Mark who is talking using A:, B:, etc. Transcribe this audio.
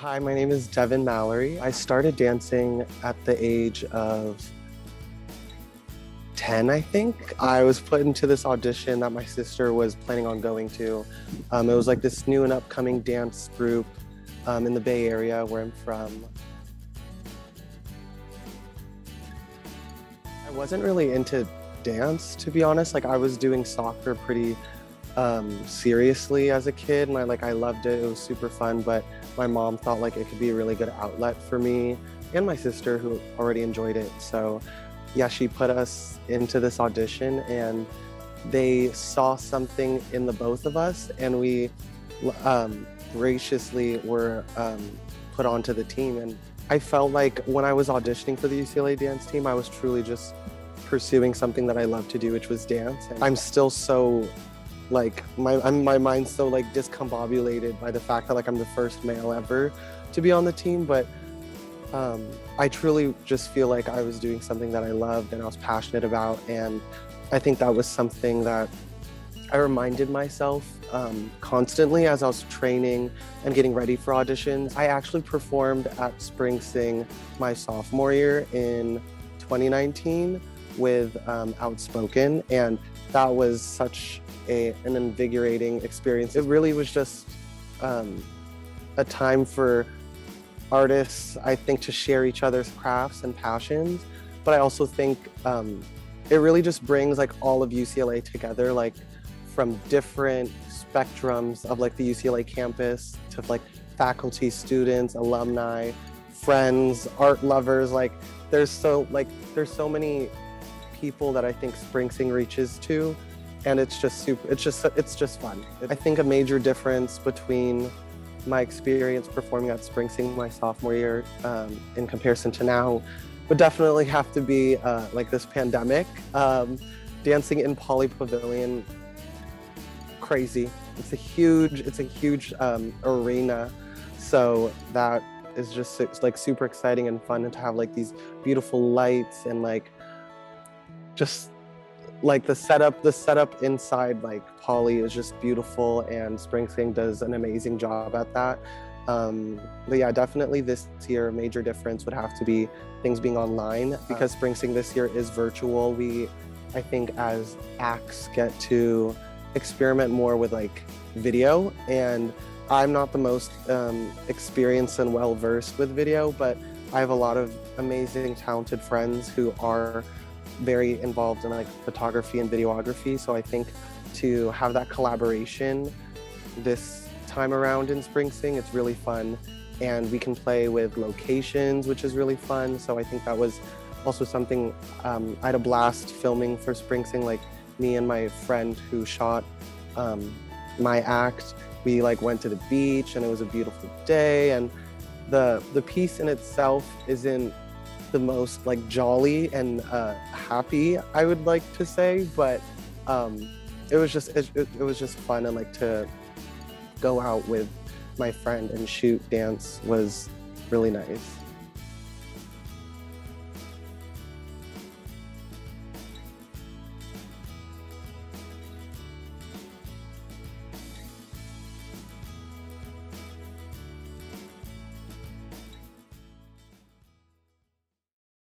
A: Hi, my name is Devin Mallory. I started dancing at the age of 10, I think. I was put into this audition that my sister was planning on going to. Um, it was like this new and upcoming dance group um, in the Bay Area where I'm from. I wasn't really into dance, to be honest. Like I was doing soccer pretty um, seriously as a kid, and I like I loved it. It was super fun, but my mom thought like it could be a really good outlet for me and my sister who already enjoyed it. So yeah, she put us into this audition, and they saw something in the both of us, and we um, graciously were um, put onto the team. And I felt like when I was auditioning for the UCLA dance team, I was truly just pursuing something that I love to do, which was dance. And I'm still so like my I'm, my mind's so like discombobulated by the fact that like I'm the first male ever to be on the team, but um, I truly just feel like I was doing something that I loved and I was passionate about, and I think that was something that I reminded myself um, constantly as I was training and getting ready for auditions. I actually performed at Spring Sing my sophomore year in 2019 with um, Outspoken, and that was such a, an invigorating experience. It really was just um, a time for artists, I think, to share each other's crafts and passions. But I also think um, it really just brings like all of UCLA together, like from different spectrums of like the UCLA campus to like faculty, students, alumni, friends, art lovers. Like there's so like there's so many people that I think Spring Sing reaches to and it's just super it's just it's just fun. I think a major difference between my experience performing at spring sing my sophomore year um, in comparison to now would definitely have to be uh, like this pandemic. Um, dancing in Pauley Pavilion crazy. It's a huge it's a huge um, arena. So that is just like super exciting and fun and to have like these beautiful lights and like just like the setup the setup inside like Pauley is just beautiful and Spring Sing does an amazing job at that. Um, but yeah definitely this year a major difference would have to be things being online because Spring Sing this year is virtual. We i think as acts get to experiment more with like video and i'm not the most um, experienced and well versed with video but i have a lot of amazing talented friends who are very involved in like photography and videography. So I think to have that collaboration this time around in Spring Sing, it's really fun. And we can play with locations, which is really fun. So I think that was also something um, I had a blast filming for Spring Sing. Like me and my friend who shot um, my act, we like went to the beach and it was a beautiful day. And the the piece in itself isn't the most like jolly and uh, happy, I would like to say, but um, it was just it, it was just fun and like to go out with my friend and shoot dance was really nice.